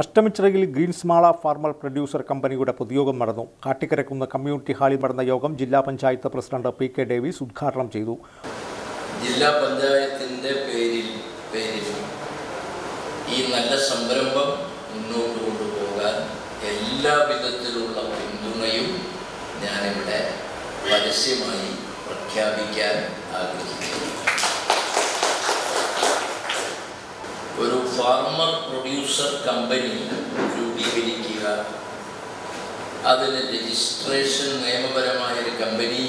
അഷ്ടമിച്ചിറയിൽ ഗ്രീൻസ്മാള farmer producer കമ്പനിയുടെ പൊതുയോഗം നടന്നു. കാട്ടിക്കരക്കുന്ന് കമ്മ്യൂണിറ്റി ഹാളിൽ നടന്ന യോഗം ജില്ലാ panchayat president P K Davis ഉദ്ഘാടനം ചെയ്തു. ജില്ലാ പഞ്ചായത്തിന്റെ പേരിൽ പേരിൽ ഈ നല്ല സംരംഭം മുന്നോട്ട് കൊണ്ടുപോകാൻ എല്ലാ വിധത്തിലുള്ള പിന്തുണയും ഞാനിവിടെ പരസ്യമായി പ്രഖ്യാപിക്കാൻ ആഗ്രഹിക്കുന്നു ഒരു ഫാർമർ പ്രൊഡ്യൂസർ കമ്പനി രൂപീകരിക്കുക. അതിന് രജിസ്ട്രേഷൻ നിയമപരമായ ഒരു കമ്പനി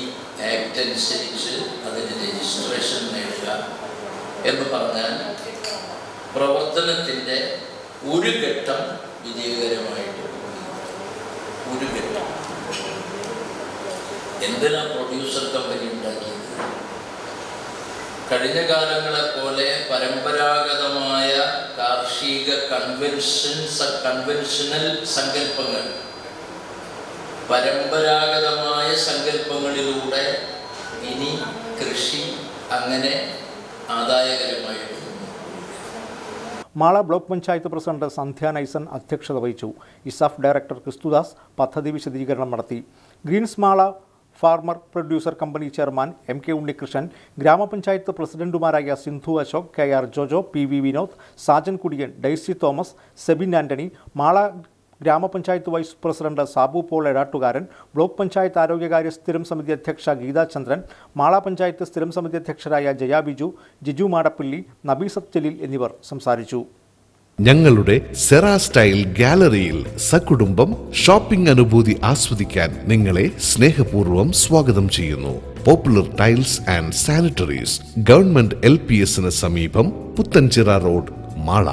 ആക്ട് അനുസരിച്ച് അതിന് രജിസ്ട്രേഷൻ നേടുക എന്ന് പറഞ്ഞാൽ പ്രവർത്തനത്തിന്റെ ഒരു ഘട്ടം വിജയകരമായിട്ട് ഒരു ഘട്ടം. എന്തിനാ പ്രൊഡ്യൂസർ കമ്പനി ഉണ്ടാക്കിയത്? കഴിഞ്ഞ കാലങ്ങളെ പോലെ പരമ്പരാഗതമായ കാർഷിക കൺവെൻഷൻ കൺവെൻഷനൽ സങ്കല്പങ്ങൾ. പരമ്പരാഗതമായ സങ്കല്പങ്ങളിലൂടെ ഇനി കൃഷി അങ്ങനെ ആദായകരമായി മാള ബ്ലോക്ക് പഞ്ചായത്ത് പ്രസിഡന്റ് സന്ധ്യ നൈസൻ അധ്യക്ഷത വഹിച്ചു. ഇസാഫ് ഡയറക്ടർ ക്രിസ്തുദാസ് പദ്ധതി വിശദീകരണം നടത്തി. Greens Mala farmer producer company chairman M K Unnikrishnan ഗ്രാമപഞ്ചായത്ത് പ്രസിഡന്റുമാരായ Sindhu Ashok K R Jojo P V Vinod Sajan Kudiyan Daisy Thomas Sebin Antony Mala ഗ്രാമപഞ്ചായത്ത് vice president Sabu Paul Edattukaran block panchayat ആരോഗ്യകാര്യ സ്ഥിരം സമിതി അധ്യക്ഷ ഗീതാചന്ദ്രൻ മാള പഞ്ചായത്ത് സ്ഥിരം സമിതി അധ്യക്ഷരായ ജയാ ബിജു ജിജു മാടപ്പിള്ളി നബീസത്ത് ജലീൽ എന്നിവർ സംസാരിച്ചു. ഞങ്ങളുടെ സെറാ സ്റ്റൈൽ ഗാലറിയിൽ സകുടുംബം ഷോപ്പിംഗ് അനുഭൂതി ആസ്വദിക്കാൻ നിങ്ങളെ സ്നേഹപൂർവം സ്വാഗതം ചെയ്യുന്നു. Popular tiles and sanitaries government L P എസിന് സമീപം പുത്തൻചിറ റോഡ് മാള.